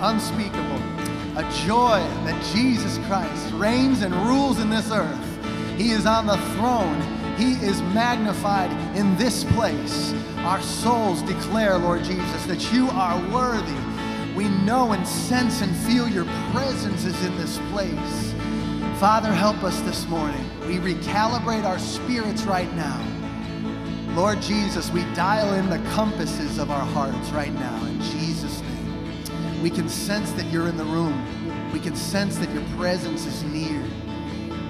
unspeakable. A joy that Jesus Christ reigns and rules in this earth. He is on the throne. He is magnified in this place. Our souls declare, Lord Jesus, that you are worthy. We know and sense and feel your presence is in this place. Father, help us this morning. We recalibrate our spirits right now. Lord Jesus, we dial in the compasses of our hearts right now in Jesus'. We can sense that you're in the room. We can sense that your presence is near.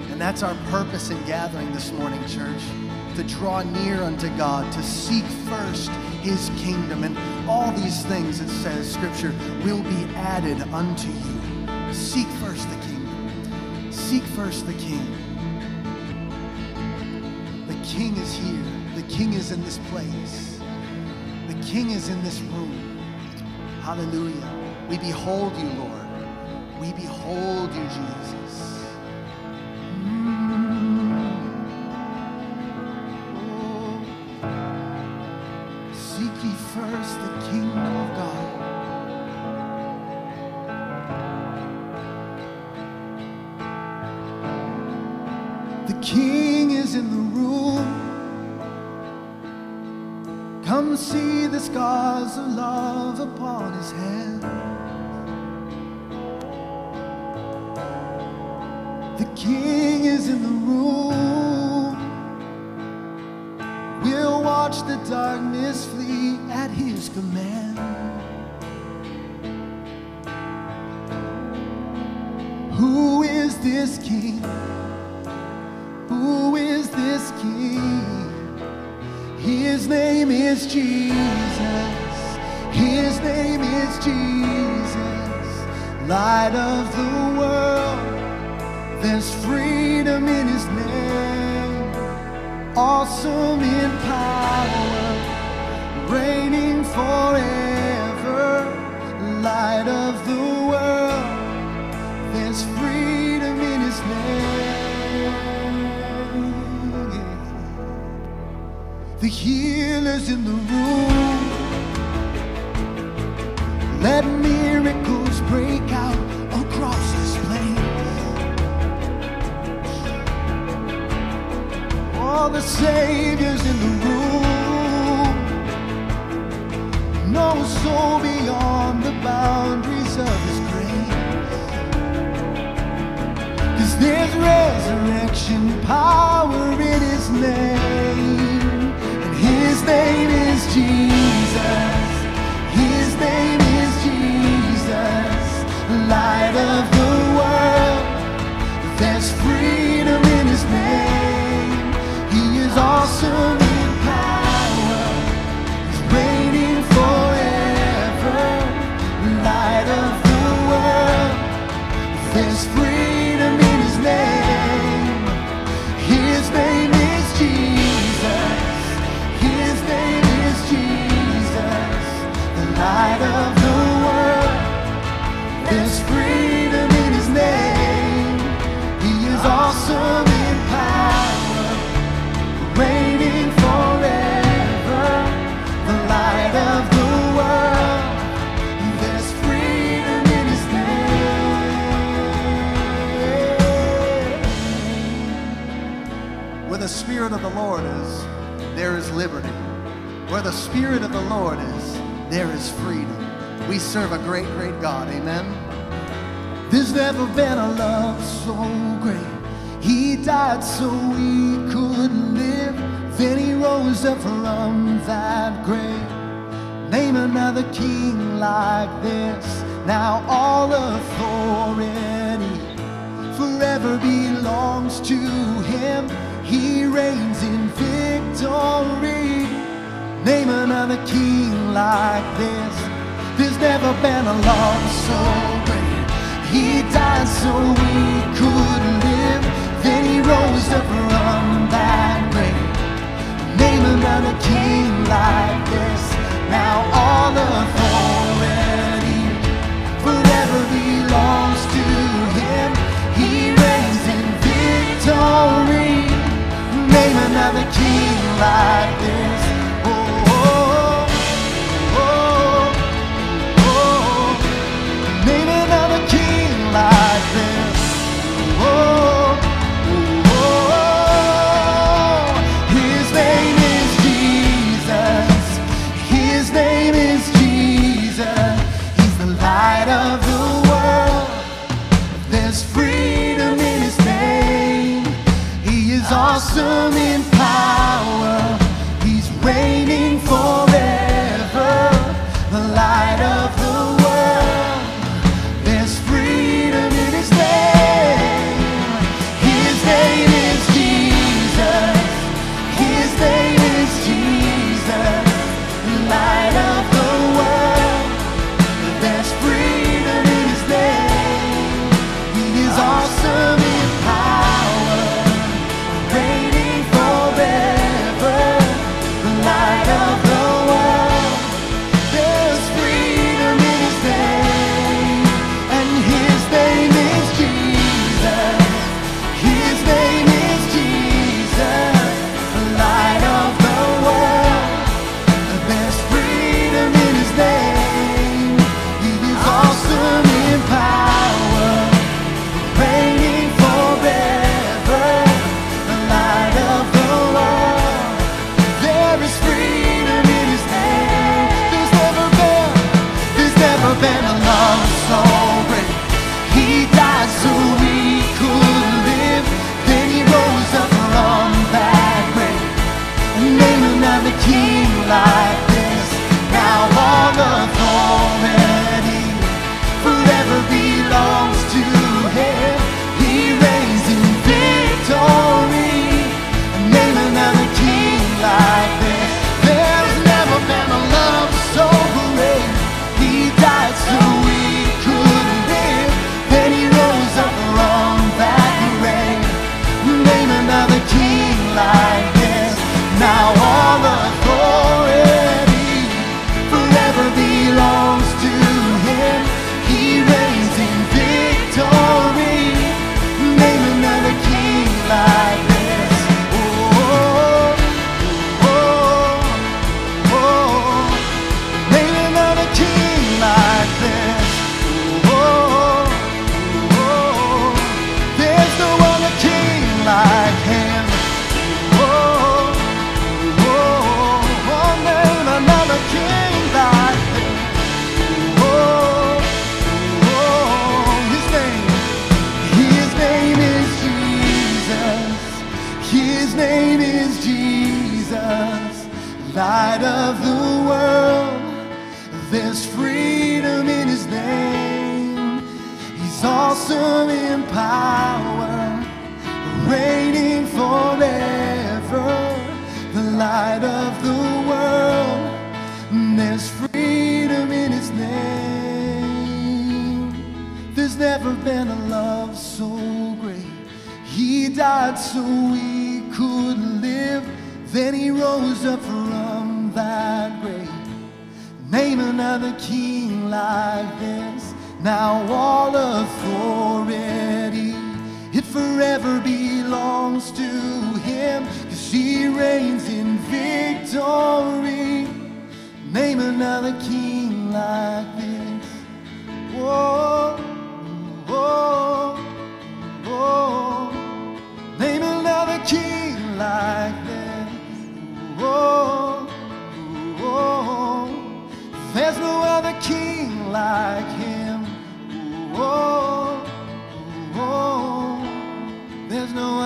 And that's our purpose in gathering this morning, church, to draw near unto God, to seek first his kingdom. And all these things, it says, Scripture, will be added unto you. Seek first the kingdom. Seek first the king. The king is here. The king is in this place. The king is in this room. Hallelujah. We behold you, Lord. We behold you, Jesus. Oh. Seek ye first the kingdom of God. The king is in the room. Come see the scars of love upon his head. The king is in the room. We'll watch the darkness flee at his command. Who is this king? Is Jesus. His name is Jesus. Light of the world. There's freedom in his name. Awesome in power. Reigning forever. Light of healer's in the room. Let miracles break out across this place. All the Savior's in the room. No soul beyond the boundaries of His grace. Cause there's resurrection power in His name. Name is Jesus. His name is Jesus. Light of Spirit of the Lord is, there is liberty. Where the Spirit of the Lord is, there is freedom. We serve a great, great God. Amen. There's never been a love so great. He died so we could live. Then he rose up from that grave. Name another king like this. Now all authority forever belongs to him. He reigns in victory. Name another king like this. There's never been a love so great. He died so we could live. Then he rose up from that grave. Name another king like this. Now all authority forever belongs to him. He reigns in victory name another king like this. consuming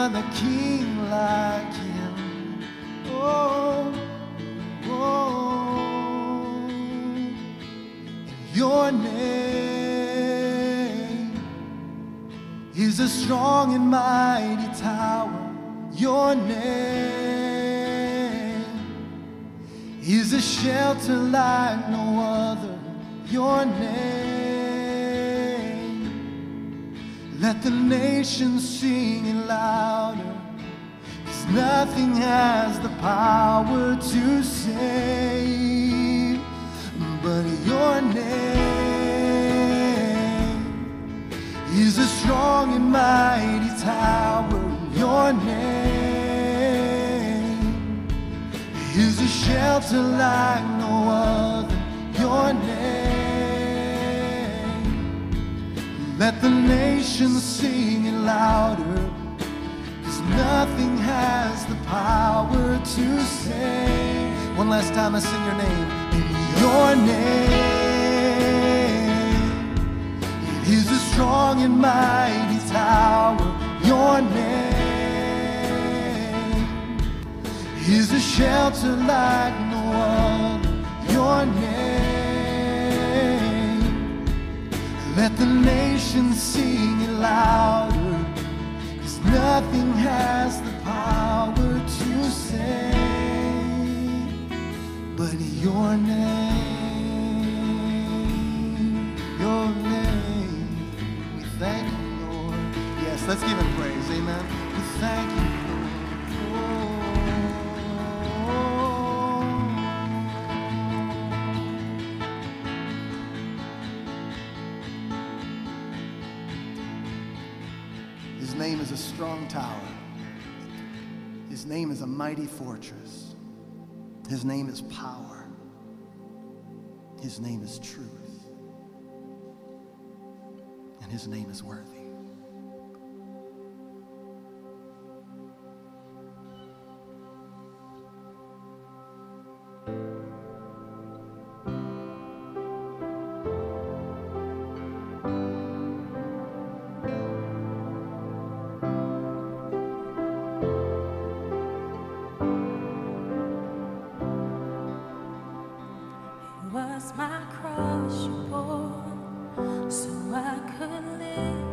want a king like him. Oh, oh. Your name is a strong and mighty tower. Your name is a shelter like no other. Your name. Let the nations sing it louder. Cause nothing has the power to save but your name is a strong and mighty tower. Your name is a shelter like no other. Your name. Let the nations sing it louder, cause nothing has the power to say. One last time I sing your name, in your name. It is a strong and mighty tower, your name. Is a shelter like no other, your name. Let the nations sing it louder, cause nothing has the power to save but your name, your name. We thank you, Lord. Yes, let's give him praise. Amen. We thank you. strong tower. His name is a mighty fortress. His name is power. His name is truth. And his name is worthy. my cross you bore so I could live.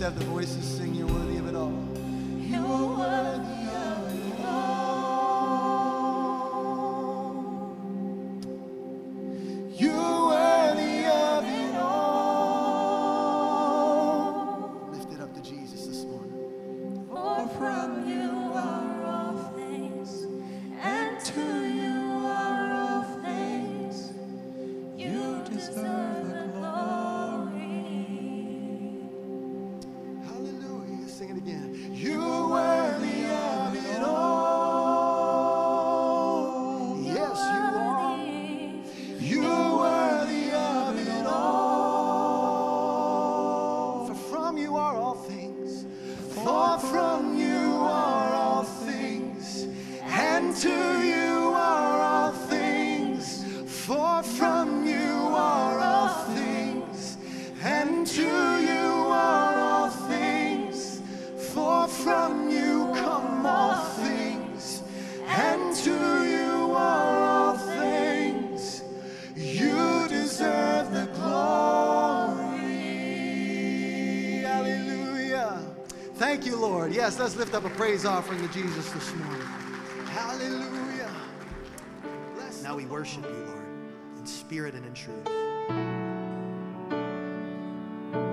lift the voices, sing, You're worthy of it all. Thank you, Lord. Yes, let's lift up a praise offering to Jesus this morning. Hallelujah. Bless now we worship you, Lord, in spirit and in truth.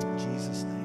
In Jesus' name.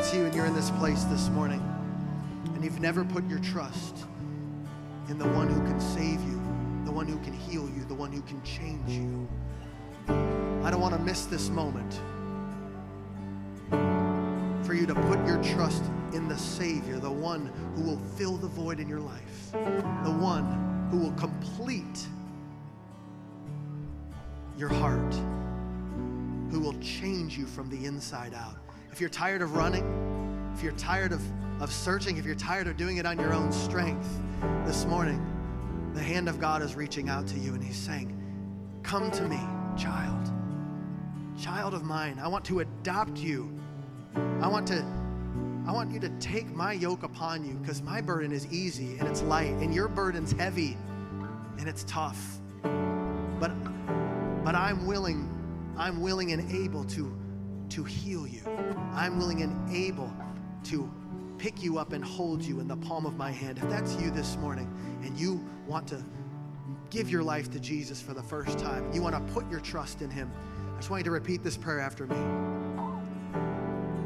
That's you and you're in this place this morning and you've never put your trust in the one who can save you, the one who can heal you, the one who can change you, I don't want to miss this moment for you to put your trust in the Savior, the one who will fill the void in your life, the one who will complete your heart, who will change you from the inside out. If you're tired of running, if you're tired of, of searching, if you're tired of doing it on your own strength, this morning, the hand of God is reaching out to you and He's saying, Come to me, child child of mine. I want to adopt you. I want to I want you to take my yoke upon you because my burden is easy and it's light and your burden's heavy and it's tough. But but I'm willing I'm willing and able to to heal you. I'm willing and able to pick you up and hold you in the palm of my hand. If that's you this morning and you want to give your life to Jesus for the first time, you want to put your trust in him, I just want you to repeat this prayer after me.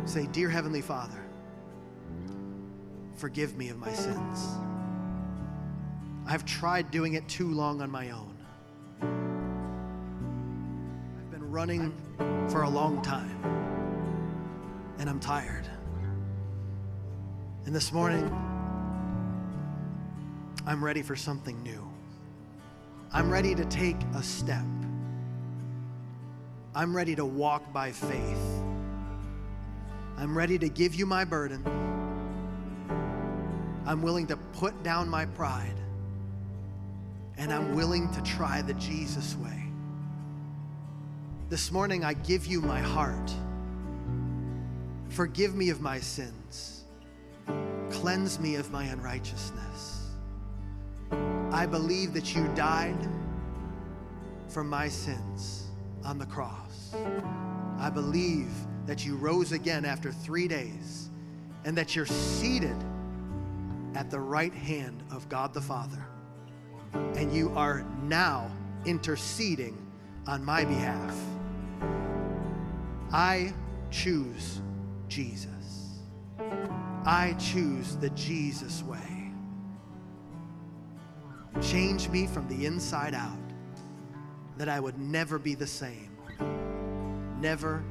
Say, Dear Heavenly Father, forgive me of my sins. I've tried doing it too long on my own. I've been running for a long time, and I'm tired. And this morning, I'm ready for something new. I'm ready to take a step. I'm ready to walk by faith. I'm ready to give you my burden. I'm willing to put down my pride. And I'm willing to try the Jesus way. This morning, I give you my heart. Forgive me of my sins. Cleanse me of my unrighteousness. I believe that you died for my sins on the cross. I believe that you rose again after three days and that you're seated at the right hand of God the Father. And you are now interceding on my behalf. I choose Jesus. I choose the Jesus way. Change me from the inside out that I would never be the same. Never,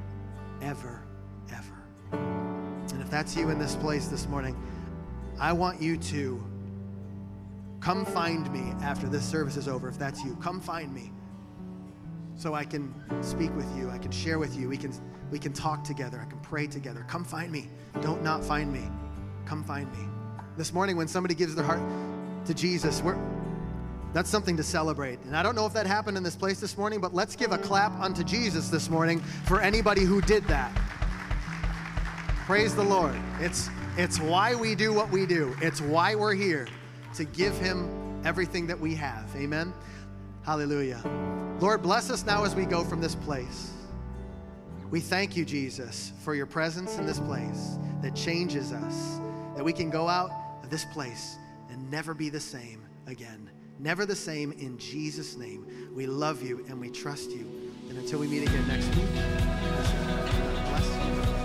ever, ever. And if that's you in this place this morning, I want you to come find me after this service is over. If that's you, come find me so I can speak with you. I can share with you. We can, we can talk together. I can pray together. Come find me. Don't not find me. Come find me. This morning, when somebody gives their heart to Jesus, we're, that's something to celebrate. And I don't know if that happened in this place this morning, but let's give a clap unto Jesus this morning for anybody who did that. Praise the Lord. It's, it's why we do what we do, it's why we're here to give Him everything that we have. Amen. Hallelujah. Lord, bless us now as we go from this place. We thank you, Jesus, for your presence in this place that changes us, that we can go out of this place and never be the same again. Never the same in Jesus' name. We love you and we trust you. And until we meet again next week, bless you.